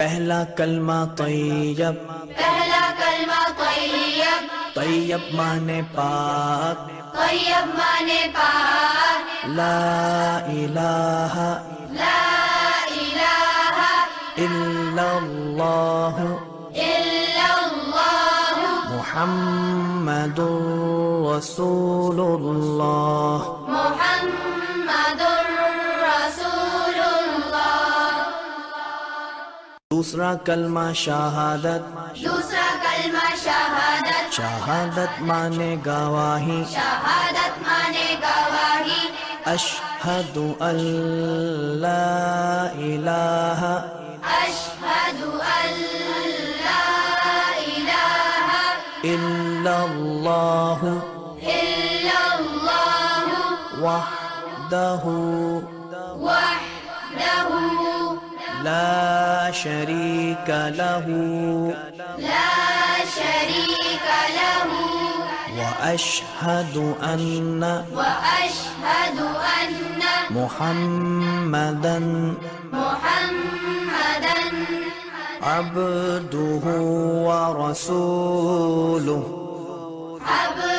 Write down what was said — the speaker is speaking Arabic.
پہلا کلمہ طیب پہلا کلمہ طیب طیب مانے پاک طیب مانے پاک لا الہ لا الہ الا اللہ الا اللہ محمد رسول اللہ محمد दूसरा कलमा शहादत दूसरा कलमा शहादत शहादत माने गवाही शहादत माने गवाही अशहदु अल्ला इलाहा अशहदु अन ला इलाहा इल्लल्लाह इल्लल्लाह वहदहु वहदहु ला لا شريك له. لا شريك له. وأشهد أن وأشهد أن محمدا محمدا عبده ورسوله. عبد